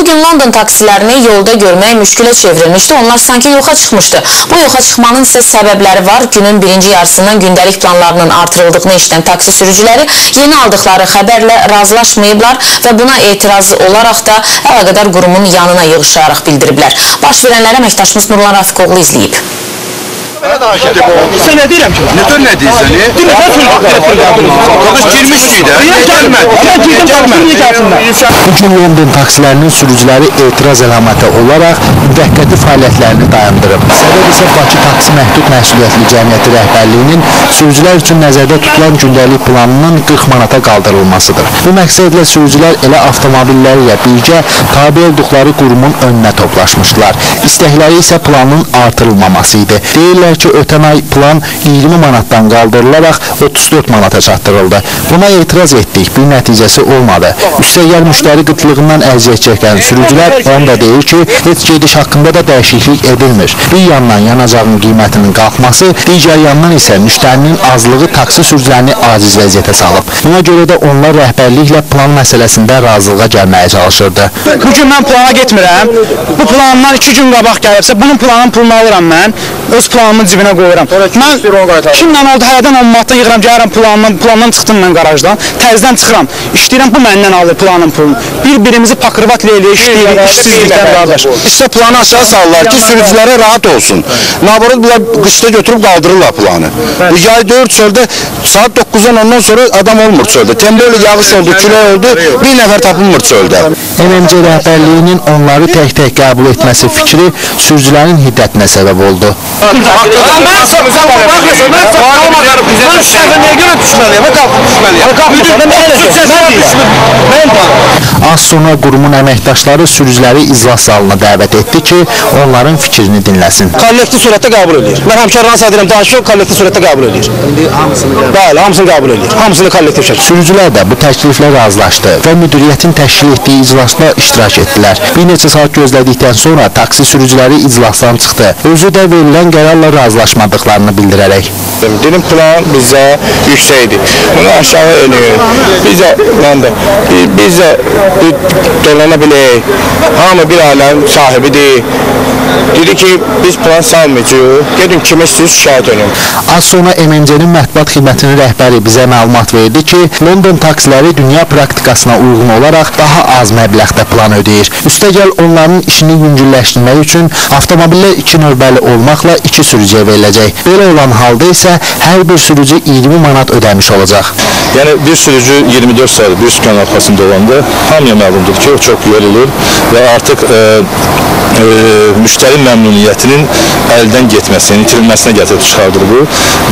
Bugün London taksilərini yolda görmək müşkülə çevrilmişdi. Onlar sanki yoxa çıxmışdı. Bu yoxa çıxmanın isə səbəbləri var. Günün birinci yarısından gündəlik planlarının artırıldığını eşidən taksi sürücüləri yeni aldıqları xəbərlə razılaşmayıblar və buna etiraz olaraq da əlaqədar qurumun yanına yığışaraq bildiriblər. Baş verənləri əməkdaşımız Nurlan Rafikoğlu izləyib. Sən nə deyirəm ki? Ne dön ne diyorsun? Ne? Dinle sən sözü Arkadaş girmiş miydi? Niyə gəlmə? Sən girdim gəlmə. Niyə gəlsinlər? Bugün London taksilərinin sürücüləri etiraz əlaməti olaraq müvəqqəti fəaliyyətlərini dayandırıb. Səbəb isə Bakı Taksi Məhdud Məsuliyyətli Cəmiyyəti rəhbərliyinin sürücülər üçün nəzərdə tutulan gündəlik planının 40 manata qaldırılmasıdır. Bu məqsədlə sürücülər elə avtomobilləri ilə birgə tabe olduqları qurumun önünə toplaşmışdılar. İstəkləri isə planın artırılmaması idi. Deyirlər ki, ötən ay plan 20 manatdan qaldırılaraq 34 manata çatdırıldı. Buna etiraz etdik, bir nəticəsi olmadı. Üstəgəl müştəri qıtlığından əziyyət çəkən sürücülər onu da deyir ki, heç gediş haqqında da dəyişiklik edilmir. Bir yandan yanacağın qiymətinin qalxması, digər yandan isə müştərinin azlığı taksi sürücülərini aciz vəziyyətə salıb. Buna görə də onlar rəhbərliklə plan məsələsində razılığa gəlməyə çalışırdı. Bugün mən plana getmirəm. Bu plandan 2 gün qabaq gəlibsə, bunun planın pulunu alıram mən. Öz planımın cibinə qoyuram. Mən kimlə oldu hərdən 10 manatdan yığıram, gəlirəm plandan, plandan çıxdım mən qarajdan. Təzədən çıxıram. İşləyirəm bu məndən alır planın pulunu. Bir-birimizi pakırvat eləyə işləyirik, işsizlikdən qardaş. İşte planı aşağı salırlar ki sürücülere rahat olsun. Nabarot bunlar kışta götürüp kaldırırlar planı. Bu yay 4 çölde saat 9'dan ondan sonra adam olmur çölde. Tembel yağış oldu, külək oldu, bir nefer tapılmır çölde. MMC rəhbərliyinin onları tək-tək qəbul etməsi fikri sürücülərin hiddətinə səbəb oldu. Mən sən baxırsan, mən qalmadım. Mən səviyyəyə görə düşməliyəm, qalxıb düşməliyəm. Qalxmışam, mən Mən Az sonra qurumun əməkdaşları sürücüləri iclas zalına dəvət etdi ki, onların fikrini dinləsin. kollektiv surətdə qəbul edir. Mən həmkarlarına sədrəm danışıyorum, kollektiv surətdə qəbul edir. İndi hamısını qəbul Bəli, hamısını qəbul edir. Hamısını kollektiv şəkildə. Sürücülər də bu təkliflə razılaşdı və müdiriyyətin təşkil etdiyi iclasda iştirak etdilər. Bir neçə saat gözlədikdən sonra taksi sürücüləri iclasdan çıxdı. Özü də verilən qərarla razılaşmadıqlarını bildirərək. Dilim plan bizə yüksəkdir. Bunu aşağı eniyor. Bizə, mən də, bi- bizə bir dolana bilək. Hamı bir aləm sahibidir. Dedi ki, biz plan salmayacağıq. Gedin kimə istəyirsiniz şikayət edin. Az sonra MMC-nin mətbuat xidmətinin rəhbəri bizə məlumat verdi ki, London taksiləri dünya praktikasına uyğun olaraq daha az məbləğdə plan ödəyir. Üstəgəl onların işini yüngülləşdirmək üçün avtomobillər iki növbəli olmaqla iki sürücüyə veriləcək. Belə olan halda isə hər bir sürücü 20 manat ödəmiş olacaq. Yani bir sürücü 24 saat bir sükan arkasında olanda hamıya məlumdur ki, o çox yorulur və artıq e, e, müştəri məmnuniyyətinin əldən getməsinin, itirilməsinə gətirib çıxardır bu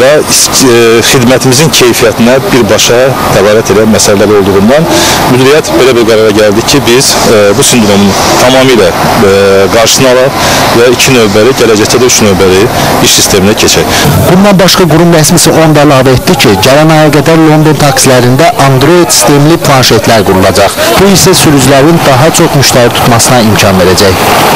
və e, xidmətimizin keyfiyyətinə birbaşa dəlalət edən məsələlər olduğundan müdiriyyət belə bir qərara gəldi ki, biz e, bu sindromun tamamilə e, qarşısını alaq və iki növbəli, gələcəkdə də üç növbəli iş sisteminə keçək. Bundan başqa qurum rəsmisi onu da əlavə etdi ki, gələn aya qədər London taksilərində Android sistemli planşetlər qurulacaq. Bu isə sürücülərin daha çox müştəri tutmasına imkan verəcək.